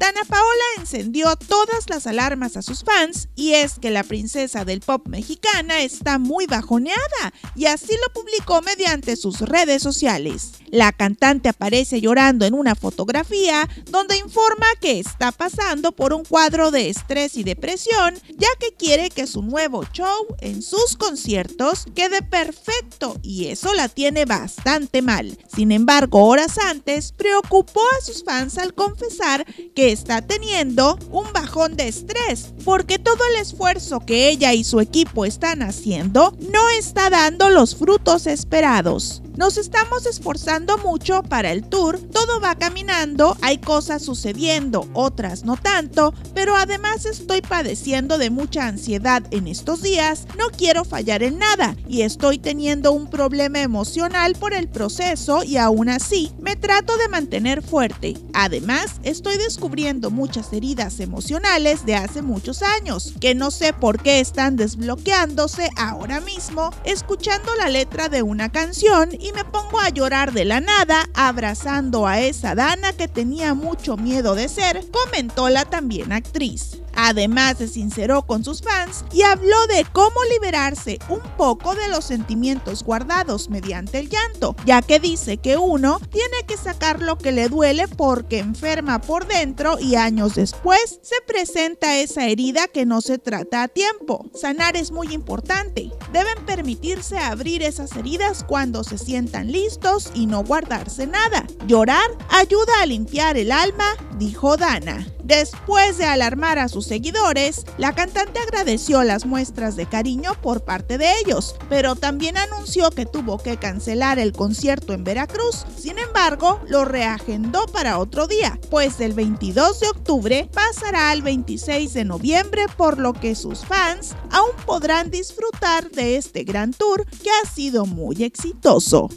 Dana Paola encendió todas las alarmas a sus fans y es que la princesa del pop mexicana está muy bajoneada y así lo publicó mediante sus redes sociales. La cantante aparece llorando en una fotografía donde informa que está pasando por un cuadro de estrés y depresión ya que quiere que su nuevo show en sus conciertos quede perfecto y eso la tiene bastante mal. Sin embargo, horas antes preocupó a sus fans al confesar que está teniendo un de estrés porque todo el esfuerzo que ella y su equipo están haciendo no está dando los frutos esperados. Nos estamos esforzando mucho para el tour, todo va caminando, hay cosas sucediendo, otras no tanto, pero además estoy padeciendo de mucha ansiedad en estos días, no quiero fallar en nada y estoy teniendo un problema emocional por el proceso y aún así me trato de mantener fuerte. Además, estoy descubriendo muchas heridas emocionales de hace muchos años, que no sé por qué están desbloqueándose ahora mismo, escuchando la letra de una canción y me pongo a llorar de la nada abrazando a esa Dana que tenía mucho miedo de ser, comentó la también actriz. Además se sinceró con sus fans y habló de cómo liberarse un poco de los sentimientos guardados mediante el llanto, ya que dice que uno tiene que sacar lo que le duele porque enferma por dentro y años después se presenta esa herida que no se trata a tiempo. Sanar es muy importante. Deben permitirse abrir esas heridas cuando se sientan listos y no guardarse nada. Llorar ayuda a limpiar el alma, dijo Dana. Después de alarmar a sus seguidores, la cantante agradeció las muestras de cariño por parte de ellos, pero también anunció que tuvo que cancelar el concierto en Veracruz. Sin embargo, lo reagendó para otro día, pues del 22 de octubre pasará al 26 de noviembre, por lo que sus fans aún podrán disfrutar de este gran tour que ha sido muy exitoso.